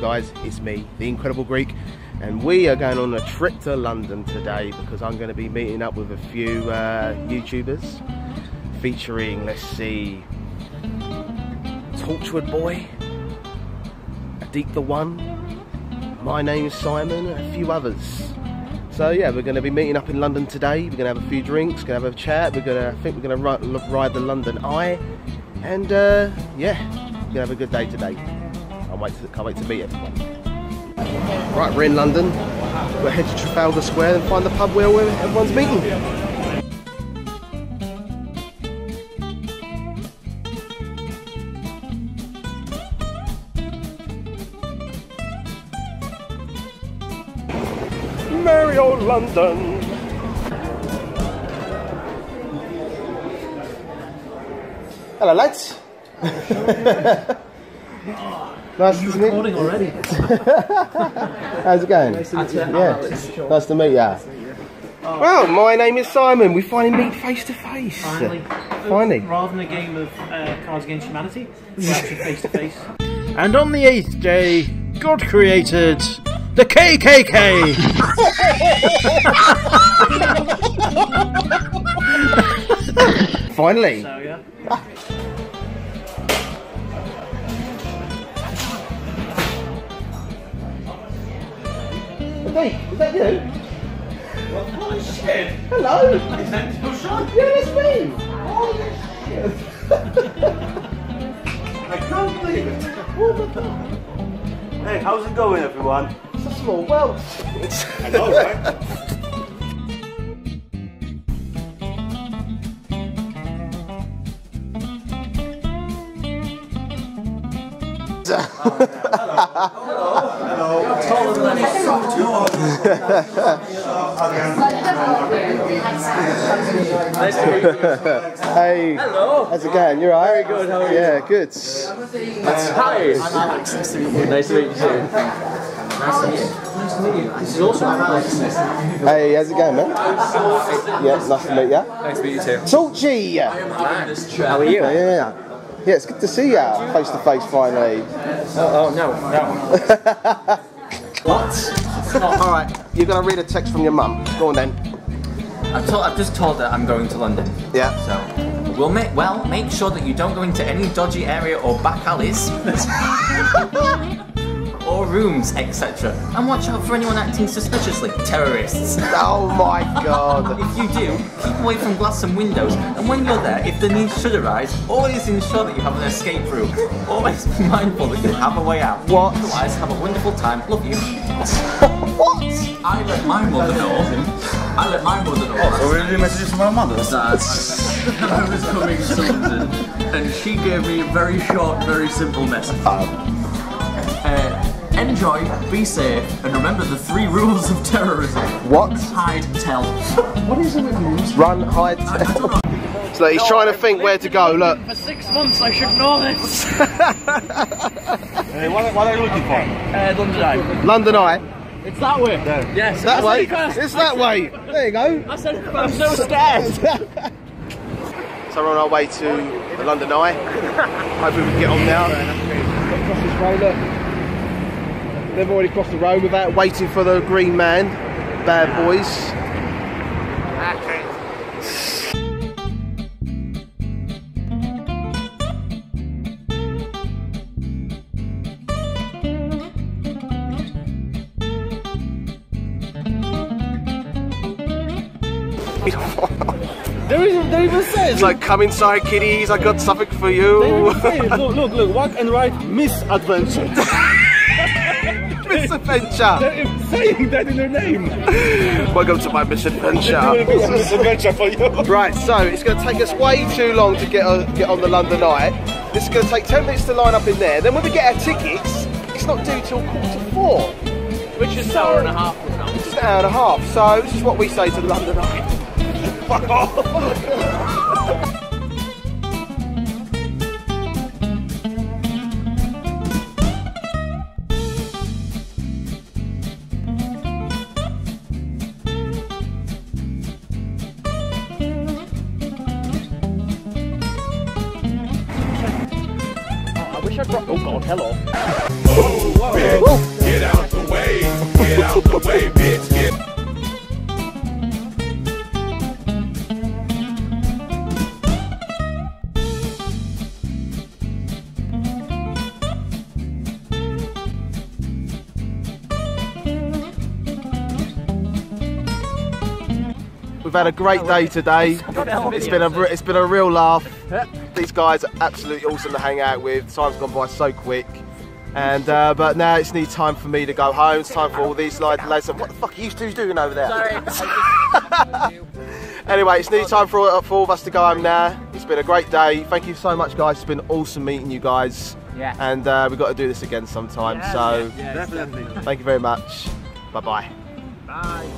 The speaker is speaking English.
guys? It's me, the Incredible Greek, and we are going on a trip to London today because I'm going to be meeting up with a few uh, YouTubers featuring, let's see, Torchwood Boy, Adik the One, my name is Simon, and a few others. So yeah, we're going to be meeting up in London today. We're going to have a few drinks, going to have a chat. We're going to, I think we're going to ride, ride the London Eye, and uh, yeah, we're going to have a good day today. I wait to, can't wait to meet everyone. Right, we're in London. We'll head to Trafalgar Square and find the pub where everyone's meeting. Merry old London. Hello, lads. nice to meet recording already. How's it going? Nice to meet you. Yeah, nice to meet you. Well, my name is Simon. We finally meet face to face. Finally. Finally. Rather than a game of uh, Cards Against Humanity, we're actually face to face. And on the eighth day, God created the KKK. Finally. So yeah. Hey, is that you? Holy shit! Hello. Is that your son? Yeah, that's me. Holy shit! I can't believe it! Oh my god. Hey, how's it going, everyone? It's a small world. I know, right? Oh, Hey. Hello. How's it going? You're alright? Very good. How are you? Yeah, good. Hi, I'm Alex. Nice to meet you. Nice to meet you. Nice to meet you. Nice to meet you. This is also Alex. Hey, how's it going, man? Yeah, nice to meet you. Nice to meet you too. Torchy. Yeah, How are you? yeah. Yeah, it's good to see you face to face finally. Oh, oh no, no. What? All right, you're gonna read a text from your mum. Go on then. I've, told, I've just told her I'm going to London. Yeah. So, we'll make well make sure that you don't go into any dodgy area or back alleys, or rooms, etc. And watch out for anyone acting suspiciously, terrorists. Oh my god. If you do, keep away from glass and windows. And when you're there, if the need should arise, always ensure that you have an escape route. Always be mindful that you have a way out. What? Otherwise, have a wonderful time. Love you. what? I let my mother know. I let my mother know. So we're doing messages from our mothers? that I was coming to London, and she gave me a very short, very simple message. Uh, enjoy, be safe, and remember the three rules of terrorism: What? hide, tell. What is it with rules? Run, hide. Tell. So he's trying to think where to go. Look. For six months, I should know this. Hey, what, what are you looking for? Uh, London Eye. London Eye. It's that way. Yes. That way. said it It's that way. There you go. I said I'm so scared. So we're on our way to the London Eye. Hopefully we can get on now. Cross this road, look. They've already crossed the road without waiting for the green man. Bad boys. There even, there even says. It's like, come inside, kiddies. I got something for you. look, look, look, walk and ride misadventure. Misadventure. They're saying that in their name. Welcome to my misadventure. Misadventure for you. Right, so it's going to take us way too long to get on, get on the London Eye. This is going to take 10 minutes to line up in there. Then when we get our tickets, it's not due till quarter to four. Which is an hour and a half from now. It's an hour and a half. So this is what we say to the London Eye. Fuck off. Pressure drop. Oh god, hello. Get out the way. Get out the way, bitch. Get We've had a great day today. It's been a it's been a real laugh. These guys are absolutely awesome to hang out with. Time's gone by so quick. And uh, but now it's need time for me to go home. It's time for all these lads. lads what the fuck are you two doing over there? anyway, it's nearly time for, for all of us to go home now. It's been a great day. Thank you so much, guys. It's been awesome meeting you guys. Yeah. And uh, we've got to do this again sometime. so Definitely. thank you very much. Bye bye. Bye.